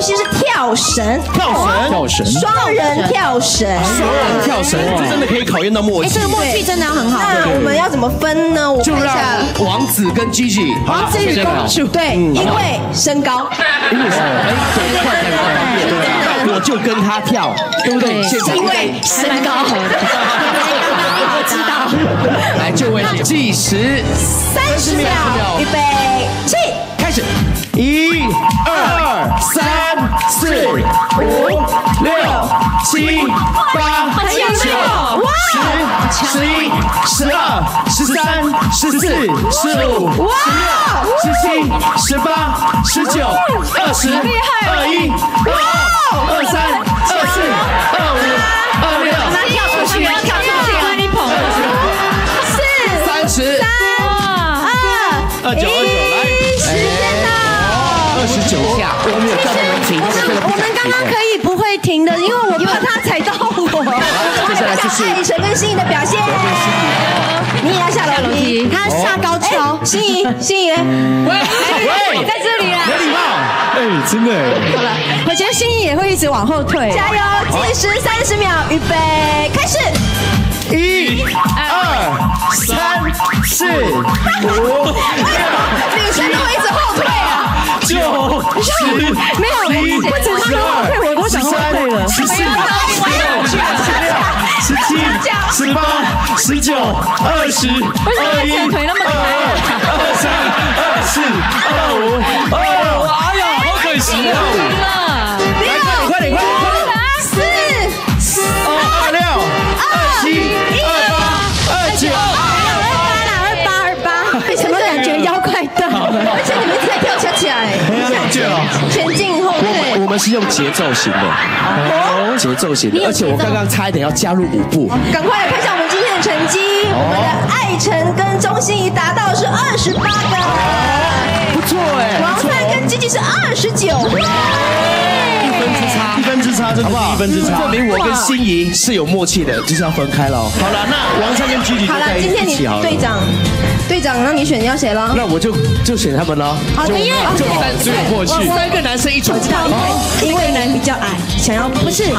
契喽。好，那怎么考呢我们今？天玩的游戏是跳绳，跳绳，跳绳，双人跳绳。双人跳绳，这真的可以考验到默哎，契这。个默契真的要很好。那我们要怎么分呢？我就让看一下。王子跟 Gigi，好王子与公主，对，因为身高。因为是哎，走得快才方便，对啊那我就跟他跳，对不对？因为身高。我知道。来就位计时三十秒，预备起。开始，一、二、三、四、五、六、七、八、九、十、十一、十二、十三、十四、十五、十六、十七、十八、十九、二十、二一、二二、二三、二四、二五、二六、那跳出去，要跳出去，你捧。四、三十、三、二、二九、二九，来，二十九下，我们，我们刚刚可以不会停的，因为我怕他踩到我。接下来就是爱晨跟心仪的表现。你也要下楼梯。他下高跷，心仪，心仪，喂我在这里啊。有礼貌，哎，真的，好了，我觉得心仪也会一直往后退。加油！计时三十秒，预备，开始。一、二、三、四、五、女生都会一直后退啊。九、十、十一、十，二、十三。十四、十五、十六、十七、十八、十九、二十、二一、二二我们是用节奏型的，节奏型的，而且我刚刚差一点要加入舞步，赶快来看一下我们今天的成绩，我们的艾晨跟钟欣怡达到是二十八个，不错哎，王灿跟吉吉是二十九个。一分之差，一分之差，真的是一分之差，证明我跟心仪是有默契的，就是要分开了。好了，那王灿跟 Gigi 就好了在，今天你。队长，队长那你选要谁了？那我就就选他们了，好的，因为就三只有默契，三个男生一组。因为男比较矮，想要不是头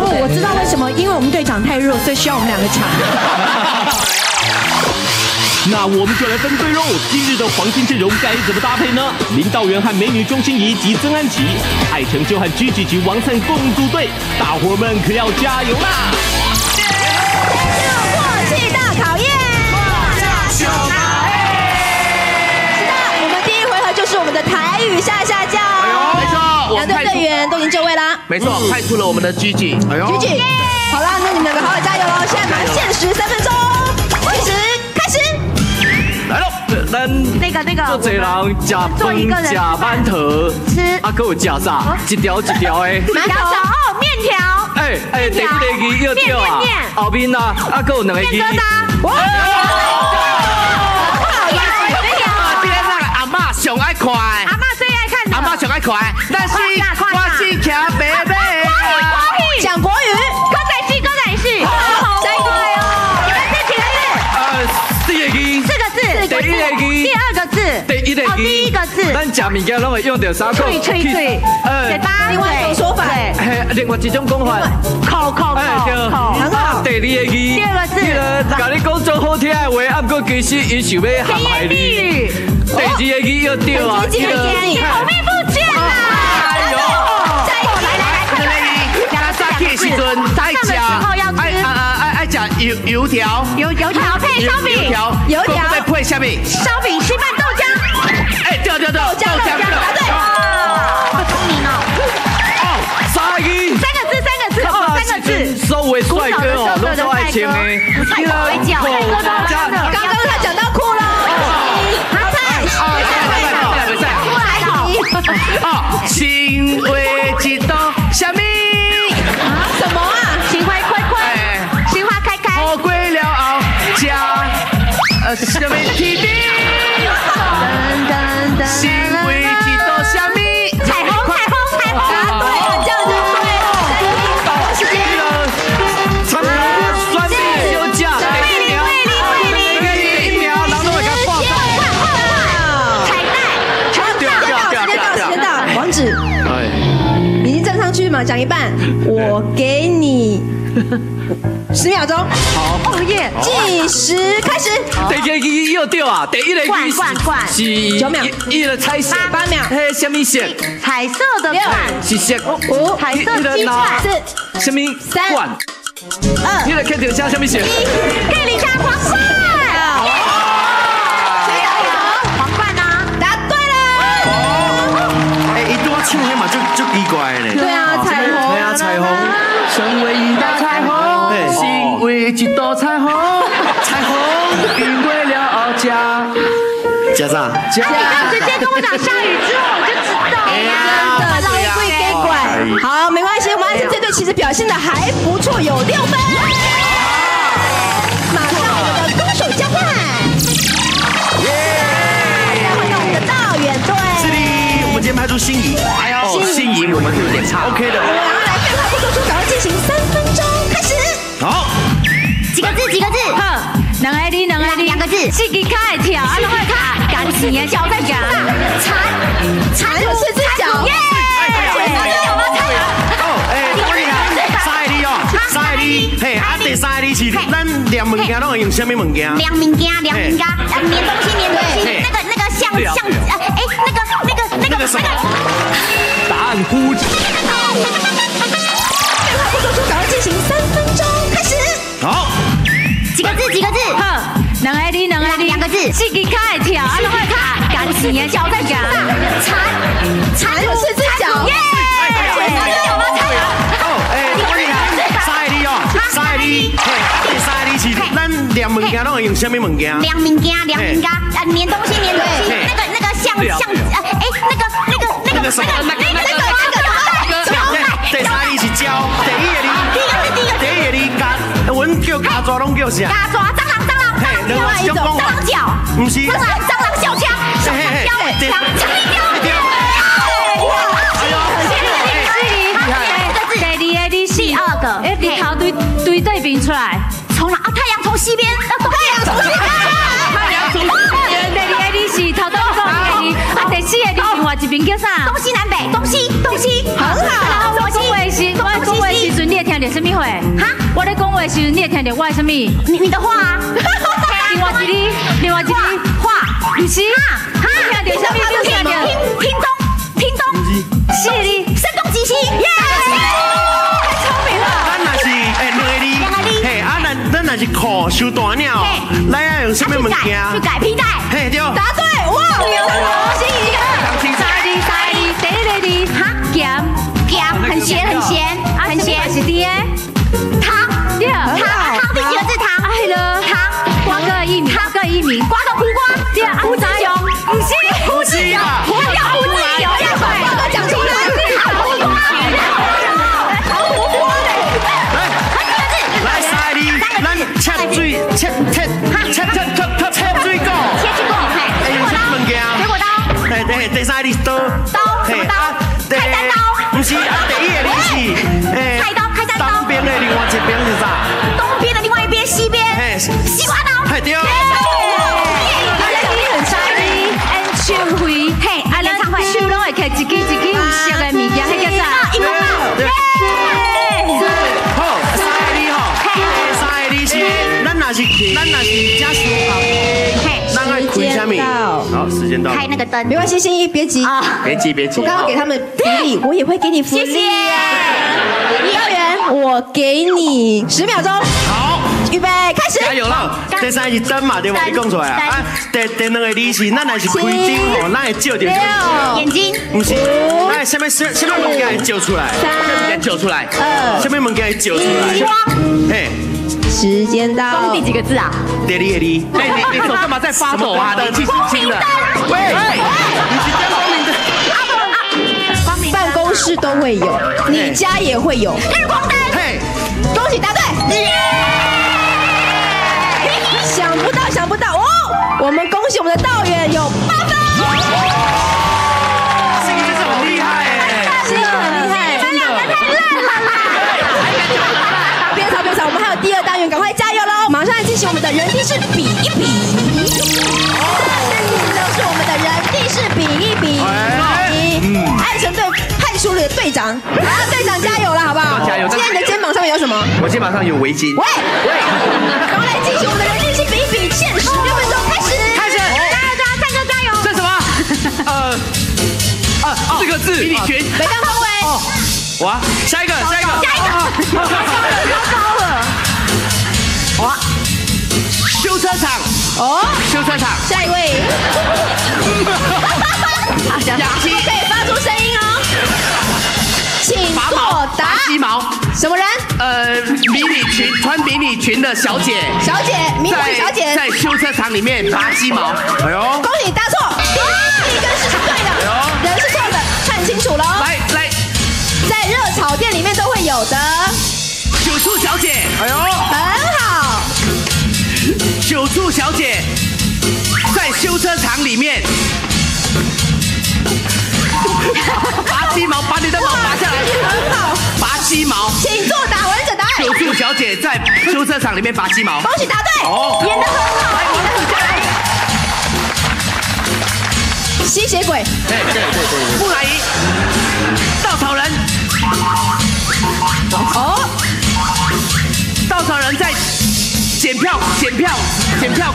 我知道为什么，因为我们队长太弱，所以需要我们两个抢。那我们就来分队喽。今日的黄金阵容该怎么搭配呢？林道元和美女钟欣怡及曾安琪，艾成就和 Gigi 及王灿共组队，大伙们可要加油啦！下下降。没错，两队队员都已经就位啦。没错，派出了我们的 Gigi。哎呦举举，好了，那你们两个好好加油喽！现在马上限时三分钟，计时开始。来喽，咱那个那个，做侪人食做一个人饭食馒头，吃啊，还有假啥？一条一条的。馒头哦，面条，哎哎，第一个字要对啊面面面，后面啊，啊，还有两个字。面疙瘩，哇！啊，今天那个阿嬷上爱看的，阿妈最爱看的，阿嬷上爱看的，但是我是骑白马的。讲国语，歌仔戏，歌仔戏，三个哦。你们这几个字？呃，四个字，四个字，第一个字。第二个字，第一个字，哦，第一个字，咱食物件拢会用到三个，脆脆脆，呃嘴，巴，另外一种说法。另外一种讲法，口口哎对，口口，很好第二个字，第二个字。甲你讲做好听的话，啊，不过其实伊想要陷害甜言蜜你。语，第二个字要对啊，很接近这个很接近口蜜不时阵爱食，上的时候要吃爱爱爱爱食油油条，油油条配烧饼，油条，油条再配下面？烧饼稀饭豆浆，哎，对对对，豆豆浆豆浆答对好聪明哦！哦，三一。三个字，三个字，哦，三个字。所有的帅哥哦，都都爱情的。太狗爱叫，太狗都真的。刚刚他讲到哭了。好菜，出来了，哦，心为一道虾米？什么啊？心花快快，心花开开，好过了后，吃呃什么？天地？噔噔噔心为一道虾米？彩虹，彩虹，彩虹。对了，这样就对了。把握时间。差不多酸米小食，第一名，第一名，人都会甲报上。彩带，对对对对网址，哎，已经站上去嘛，讲一半，我给你十秒钟，好。哦耶！计时开始，第一个又掉啊，第一个罐罐罐。是九秒。一了彩色，八秒。嘿，什么色？彩色的六。罐，是色五、彩色鸡串，四、什么？三。罐？二。一来看到像什么色？可以领加上家。直接跟我讲下雨之后我就知道哎了。真的让一贵给拐。好，没关系，我们安子这队其实表现的还不错，有六分。马上我们的攻守交换。再换到我们的道远队是队。的，我们今天派出心仪，哎呦，心仪我们有点差，OK 的。我们来废话不多说，赶快进行三分钟，开始。好，几个字？几个字？哼，两个字，两个字，卡，感情的小在讲。蝉，蝉有四只脚。耶！有吗？蝉哦，哎，我厉害，三个字哦，三嘿，啊，第三个字是咱量物件拢会用什么物件？量物件，量物件，呃，粘东西，粘东西，嘿那个那个像像呃，哎，那个那个那个那个什么？答案呼之。废话不多说，赶快进行三分钟，开始。好，几个字？几个字？好，两个字，两个字，两个字四支卡会跳，啊，拢会卡，感情的脚在讲。蝉，蝉有四只脚。耶！有吗？蝉哦，哎，我厉害，三个字哦，三个字，嘿，第三个字是咱量物件拢会用什么物件？量物件，量物件，呃，粘东西，粘东西，嘿那个那个像像呃，哎，那个那个那个那个那个那个那个胶带，第三个字是胶，第一个第一个字，第一个字，第一个字加，阮叫胶抓拢叫啥？另外一种蟑螂脚，不是蟑螂，蟑螂小枪，小枪枪枪哎，日头对对对边出来，从哪？啊，太阳从西边，啊，东边，从西边，太阳从第二个字是头头讲的，啊，第四个字另外一边叫啥？东西南北，东西，东西，很好，然后我讲话时，我讲话时阵，你会听到什么话？哈我在讲话时阵，你会听到我的什么？你你的话啊，另外一个，另外一个话，不是，哈，你听到什么？你听到？屏东，屏东，是的，声东击西，耶！太聪明了。咱若是哎两个字，嘿，啊，咱咱若是裤收大鸟，咱要用什么物件？去改皮带，嘿，对，答对，哇！时间到了开，那个灯没关系，心怡别急。啊，别急别急我。刚刚给他们福利，我也会给你福利。谢谢。道员，我给你十秒钟，好，预备，开始。加油了！第三个是灯嘛，对吧？你讲出来啊！啊，第第两个字是，咱若是开灯吼，咱会照着。六、眼睛，不是，咱什么什什么物件会照出来？三、照出来。二什么物件会照出来？嘿，时间到。第几个字啊？第二个字。哎，你你手干嘛在发抖啊？你气轻轻的。喂，光明灯。光明办公室都会有，你家也会有。日光灯，嘿，恭喜答对！想不到，想不到哦！我们恭喜我们的道远有八分，的人地是比一比。大声请的是我们的人地是比一比。哎爱神队派出了队长，啊，队长加油了，好不好？加油今天你的肩膀上面有什么？我肩膀上有围巾。喂，喂，然后来进行我们的人日性比一比，限时六分钟开始。开始。加油加油，灿哥加油！这什么？呃，呃，四个字，比你裙。北港通威，哇，下一个，下一个，下一个，超高了。哇，修车厂，哦，修车厂，下一位，氧气可以发出声音哦，请拔作，答拔。鸡毛。什么人？呃，迷你裙穿迷你裙的小姐，小姐，迷你小姐。在修车厂里面拔鸡毛。哎呦，恭喜答错，第一根是对的，人是错的，看清楚喽。来来，在热炒店里面都会有的，酒醋小姐，哎呦，很好。酒醋小姐在修车厂里面 拔鸡毛，把你的毛拔下来，很好，拔鸡毛。请作答，完整答案。九柱小姐在修车厂里面拔鸡毛。恭喜答对，哦演的很好，演的很棒。吸血鬼，对对对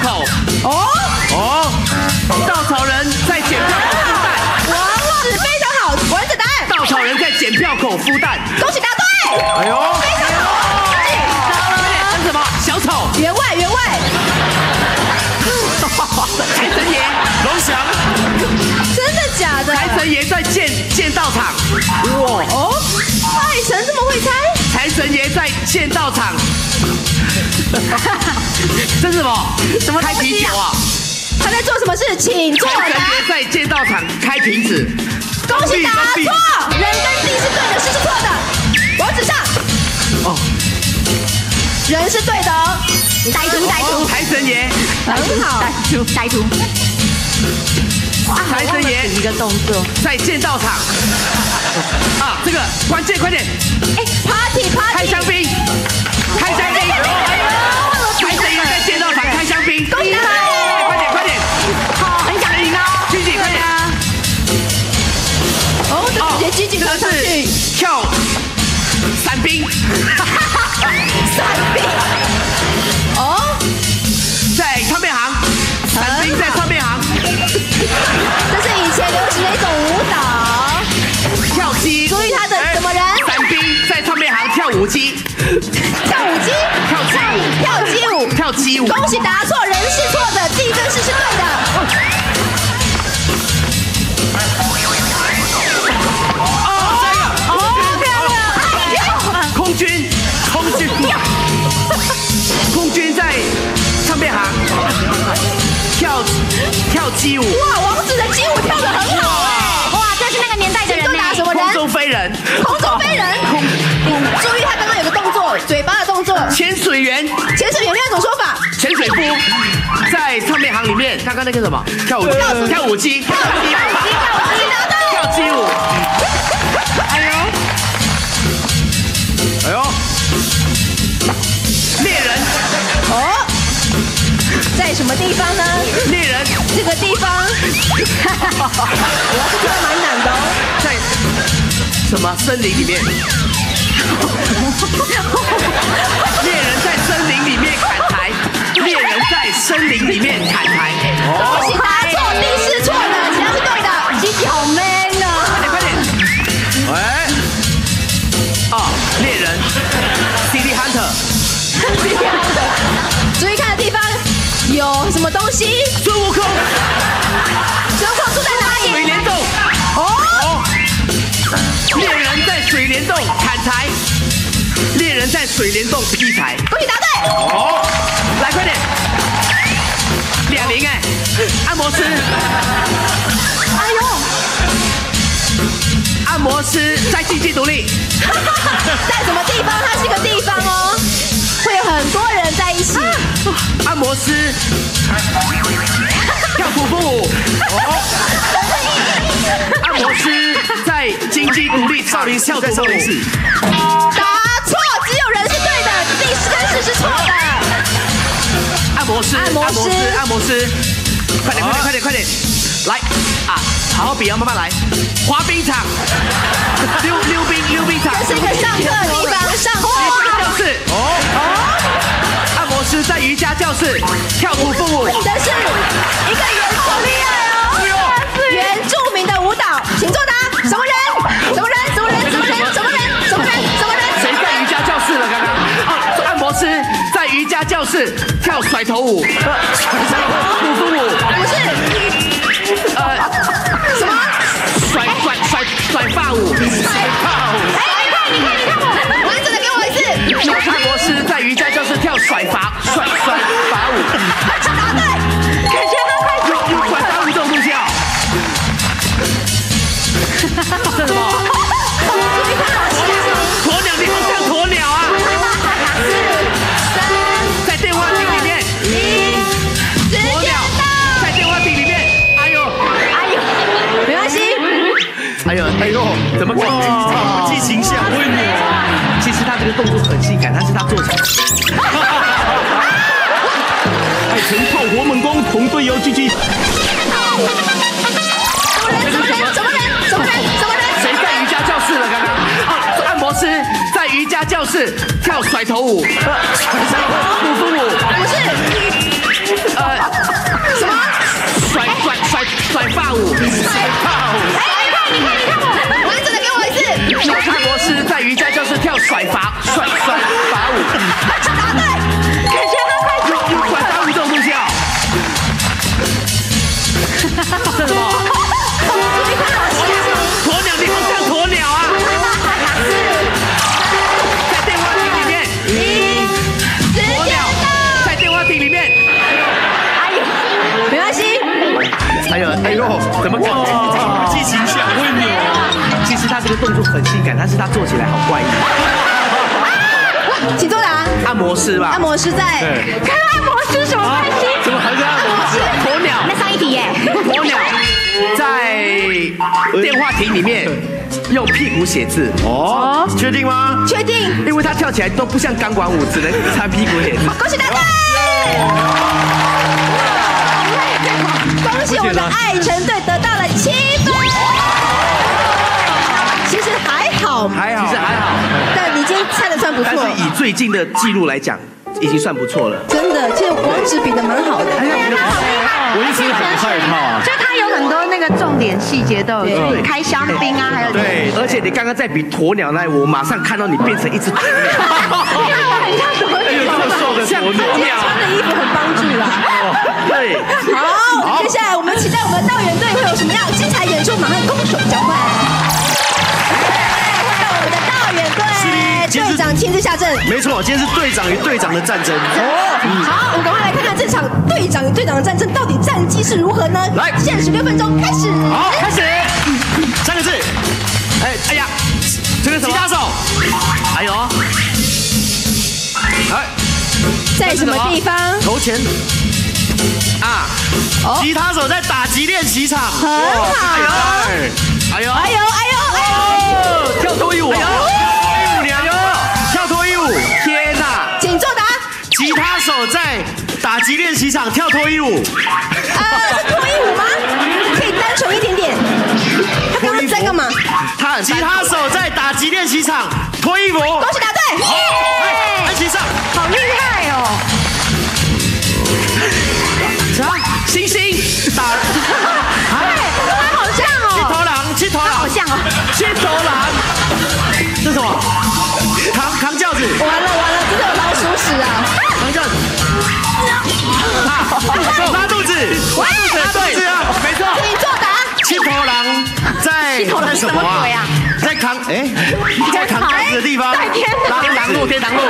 口。哦，哦，稻草人在检票口孵蛋，王老师非常好，完整答案。稻草人在检票口孵蛋。恭喜答对，哎呦，非常好。这什么？小丑，员外，员外，财神爷，龙翔，真的假的？财神爷在建建道场。哇，哦，爱神这么会猜？财神爷在建道场。这是什么？什么开啤酒啊？他在做什么事？请作财神答。爷在建道场开瓶子。恭喜答错，人跟地是对的，事是错的。王子上，哦，人是对的哦，歹徒歹徒财神爷，很好。歹徒歹徒。财神爷一个动作，在建道场。啊，这个关键，快点，哎，party party 开香槟，开香槟。伞兵。哦，在唱片行，伞兵在唱片行这是以前流行的一种舞蹈，跳机。注意他的哎什么人伞兵在唱片行跳舞机，跳舞机，跳机舞，跳街舞。跳机舞。恭喜答错，人是错的，地跟事是对的。跳机舞。哇，王子的街舞跳得很好哎。哇，这是那个年代的人呢。请作答什么人空？中飞人，空中飞人。注意他刚刚有个动作，嘴巴的动作。潜水员，潜水员另外一种说法，潜水夫在唱片行里面，刚刚那个什么跳舞跳舞机，跳机舞，恭喜答对。跳机舞。哎呦，哎呦，猎人，哦，在什么地方呢？猎人这个地方，我是觉得蛮难的哦。在什么森林里面？猎人在森林里面砍柴，猎人在森林里面砍柴。恭喜答错，地是错的，其他是对的。鸡鸡好 man 呢。哎，快点！喂，啊，猎人，City Hunter，注意看的地方有什么东西？孙悟帘洞砍柴，猎人在水帘洞劈柴。恭喜答对。哦，来快点，两零哎，按摩师，哎呦，按摩师在经济独立，在什么地方？它是个地方哦，会有很多人在一起。按摩师。跳普布。舞，哦，按摩师在经济独立少林寺在少林寺。答错，只有人是对的，地是跟事是错的。按摩师，按摩师按摩师，快点，快点，快点，快点，来啊！好好比啊，慢慢来。滑冰场，溜溜冰溜冰场，这是一个上课的地方，上课。瑜伽教室。哦哦。按摩师在瑜伽教室跳舞凤舞。这是一个原住厉害哦，原住民的舞蹈，请作答。什么人？什么人？什么人？什么人？什么人？什么人？什么人？谁在瑜伽教室了？刚刚？哦，按摩师在瑜伽教室跳甩头舞。甩头舞。不是。呃，什么？甩甩甩甩发舞。甩发舞。哎，你看，你看，你看我，完整的给我一次。按摩师在瑜伽教室跳甩发甩甩发舞。动作很性感，但是他做起来。爱神炮火猛攻，同队友狙击。什么人？什么人？什么人？什么人？谁在瑜伽教室了？刚刚？啊，按摩师在瑜伽教室跳甩头舞。甩头舞凤舞。不是。个动作很性感，但是他做起来好怪异。请作答。按摩师吧？按摩师在。跟按摩师什么关系？怎么还是按摩师？鸵鸟。那上一题耶。鸵鸟在电话亭里面用屁股写字。哦，确定吗？确定。因为他跳起来都不像钢管舞，只能擦屁股写字。恭喜大家。恭喜我们的爱城队得好，还好，其实还好。但你今天猜的算不错。但是以最近的记录来讲，已经算不错了。真的，其实王子比的蛮好的。我一直很害怕。就他有很多那个重点细节都有开香槟啊，还有对，而且你刚刚在比鸵鸟那，我马上看到你变成一只鸵鸟。因为我很像鸵队队长亲自下阵。没错，今天是队长与队长的战争。哦，好，我们赶快来看看这场队长与队长的战争到底战绩是如何呢？来，限时六分钟开始。好，开始。三个字。哎，哎呀，这个？吉他手。哎呦，哎，在什么地方？头前。啊，吉他手在打击练习场。很好。哎呦，哎呦，哎呦，哎呦，跳脱一舞。哎呦，吉他手在打击练习场跳脱衣舞。呃，是脱衣舞吗？可以单纯一点点。他刚刚在干嘛？他吉他手在打击练习场脱衣服。恭喜答对。耶！安琪上。好厉害哦！啥？星星打。对，他好像哦。七头狼，七头狼，好像哦。七头狼。这是什么？扛扛轿子。完了完了，这是有老鼠屎啊！扛轿子。拉肚子。哇，拉肚子啊，没错。请作答。七头狼在在什么啊？在扛哎，在扛杆子的地方。在天堂。天堂路，天堂路。恭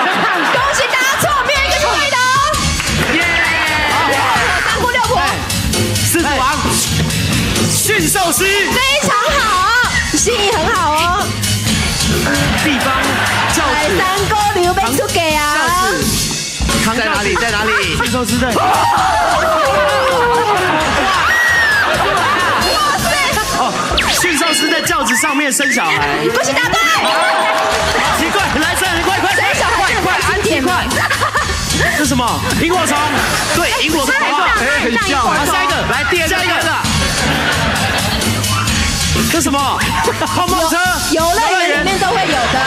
喜答错，没有一个是对的哦。耶！三姑六婆。狮子王。驯兽师。非常好，心意很好哦。地方教来室。三姑六被出给啊。扛在哪里？在哪里？驯兽师在。哦，驯兽师在轿子上面生小孩。恭喜答对。奇怪，来生人快快生小孩快快，安全快。这是什么？萤火虫。对，萤火虫。哎，很像。好，下一个，来第二个，下一个。这什么？碰碰车？游乐园里面都会有的。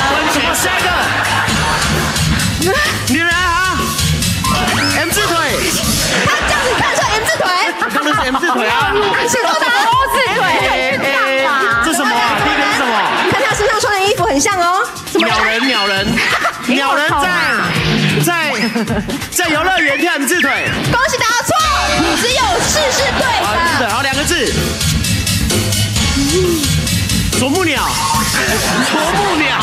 腿啊。请作答。都是腿，这什么啊？第一个是什么？你看他身上穿的衣服很像哦。什么鸟人，鸟人，鸟人在在在游乐园跳字腿。恭喜答错，你只有试是对的，的。好，两个字。啄木鸟，啄木鸟，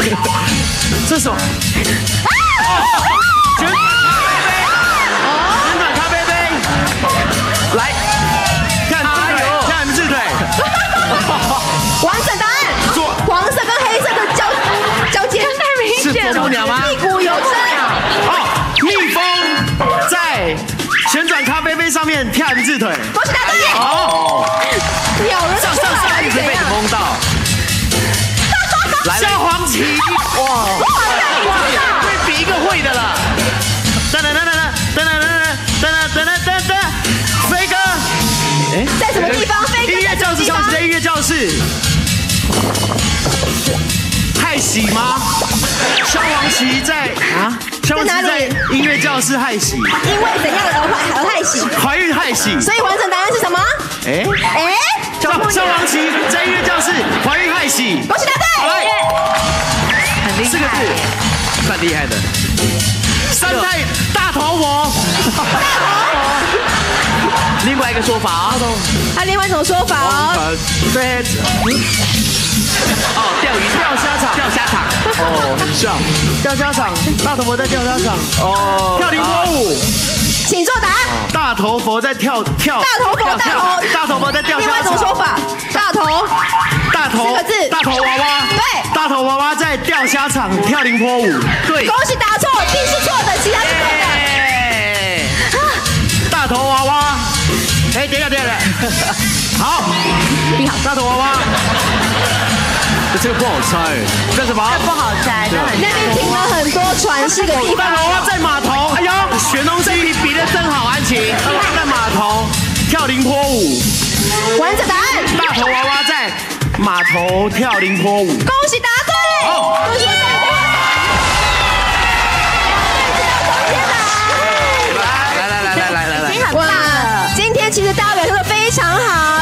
这是 鸟吗？屁股有针。哦，蜜蜂在旋转咖啡杯上面跳 M 字腿。恭喜答对。哦，有人上上上一直被你蒙到。来，萧煌奇，哇，会比一个会的了。噔噔噔噔噔噔噔噔噔噔噔噔，飞哥，哎，在什么地方？飞哥音乐教室，萧煌奇在音乐教室。太喜吗？萧煌奇在啊？萧煌奇在音乐教室害喜，因为怎样而怀而害喜？怀孕害喜。所以完整答案是什么？哎，哎，萧萧煌奇在音乐教室怀孕害喜。恭喜答好对。来，很厉害四个。字，算厉害的。三太大头佛，另外一个说法啊，还有另外一种说法哦，对，哦，钓鱼。钓虾场，钓虾场，哦，很像。钓虾场，大头佛在钓虾场，哦，跳凌波舞，请作答。大头佛在跳跳，大头佛跳大头。大头佛在钓另外，一种说法，大头。大头四个字。大头娃娃，对。大头娃娃在钓虾场跳凌波舞，对。恭喜答错，B 是错的，其他是对的。哎，大头娃娃，哎，等一下，等一下，等一下，好，大头娃娃，这个不好猜干什么这不好猜那边停了很多船是个地方娃娃在码头哎呦雪东西你比的真好安琪。在码头跳凌波舞。完整答案。大头娃娃在码头跳凌波舞。恭喜答对！恭喜答对！来来来来来来来你很棒今天其实大家表现的非常好。